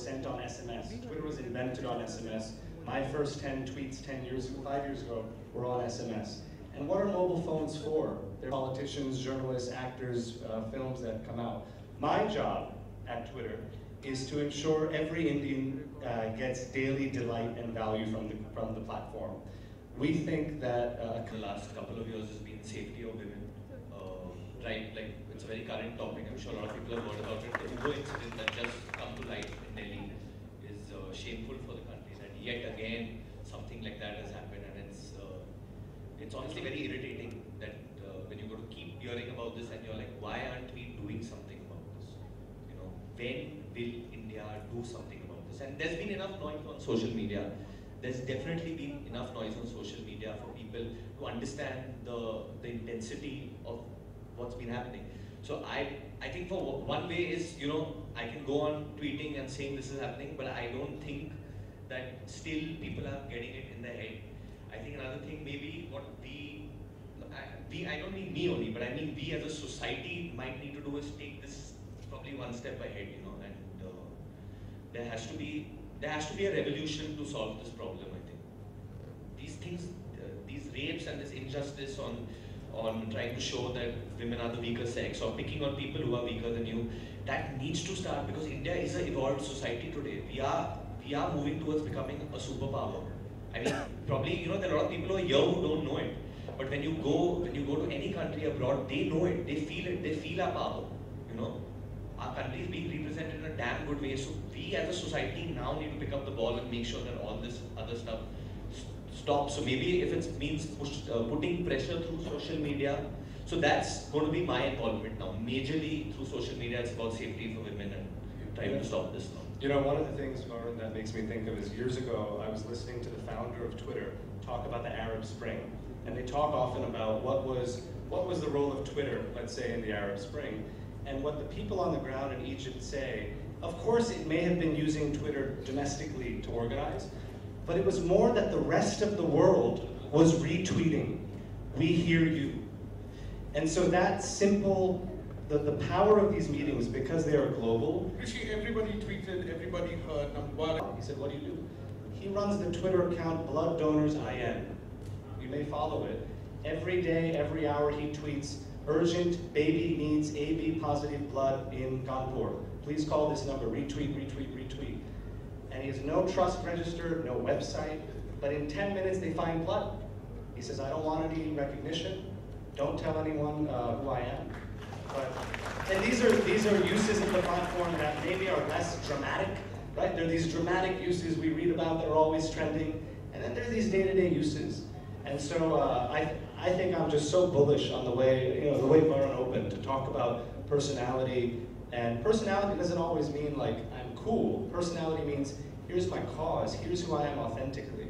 sent on SMS. Twitter was invented on SMS. My first 10 tweets 10 years ago, five years ago, were on SMS. And what are mobile phones for? They're politicians, journalists, actors, uh, films that come out. My job at Twitter is to ensure every Indian uh, gets daily delight and value from the, from the platform. We think that uh, the last couple of years has been safety of women. Uh, right, like it's a very current topic. I'm sure a lot of people have heard about it. The Uber incident that just come to light in Delhi is uh, shameful for the country. That yet again something like that has happened, and it's uh, it's honestly very irritating that uh, when you go to keep hearing about this and you're like, why aren't we doing something about this? You know, when will India do something about this? And there's been enough noise on social media there's definitely been enough noise on social media for people to understand the, the intensity of what's been happening. So I, I think for one way is, you know, I can go on tweeting and saying this is happening, but I don't think that still people are getting it in their head. I think another thing maybe what we, we, I don't mean me only, but I mean we as a society might need to do is take this probably one step ahead, you know, and uh, there has to be there has to be a revolution to solve this problem, I think. These things, uh, these rapes and this injustice on, on trying to show that women are the weaker sex or picking on people who are weaker than you, that needs to start because India is an evolved society today. We are, we are moving towards becoming a superpower. I mean, probably, you know, there are a lot of people who are here who don't know it. But when you go, when you go to any country abroad, they know it, they feel it, they feel our power, you know our country is being represented in a damn good way. So we as a society now need to pick up the ball and make sure that all this other stuff stops. So maybe if it means push, uh, putting pressure through social media, so that's going to be my involvement now. Majorly through social media, it's about safety for women and this. You know, one of the things, that makes me think of is years ago, I was listening to the founder of Twitter talk about the Arab Spring. And they talk often about what was, what was the role of Twitter, let's say, in the Arab Spring and what the people on the ground in Egypt say, of course it may have been using Twitter domestically to organize, but it was more that the rest of the world was retweeting, we hear you. And so that simple, the, the power of these meetings, because they are global. Rishi, everybody tweeted, everybody heard, number He said, what do you do? He runs the Twitter account Blood Donors IN. You may follow it. Every day, every hour he tweets, Urgent baby needs AB positive blood in Kanpur. Please call this number, retweet, retweet, retweet. And he has no trust register, no website, but in 10 minutes they find blood. He says, I don't want any recognition. Don't tell anyone uh, who I am. But, and these are, these are uses of the platform that maybe are less dramatic, right? There are these dramatic uses we read about that are always trending, and then there are these day-to-day -day uses. And so uh, I, I think I'm just so bullish on the way, you know, the way Varun opened to talk about personality. And personality doesn't always mean like, I'm cool. Personality means, here's my cause, here's who I am authentically,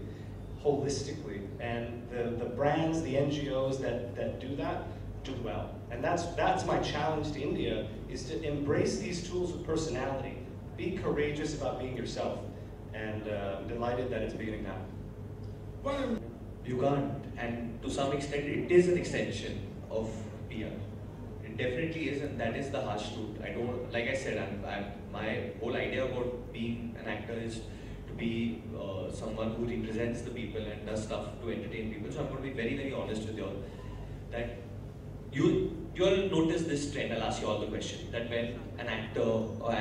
holistically. And the, the brands, the NGOs that, that do that, do well. And that's, that's my challenge to India, is to embrace these tools of personality. Be courageous about being yourself. And uh, I'm delighted that it's beginning now. Well, you can't. And to some extent, it is an extension of PR. It definitely is, and that is the harsh truth. I don't, like I said, I'm, I'm, my whole idea about being an actor is to be uh, someone who represents the people and does stuff to entertain people. So I'm going to be very, very honest with you all that you you'll notice this trend. I'll ask you all the question that when an actor or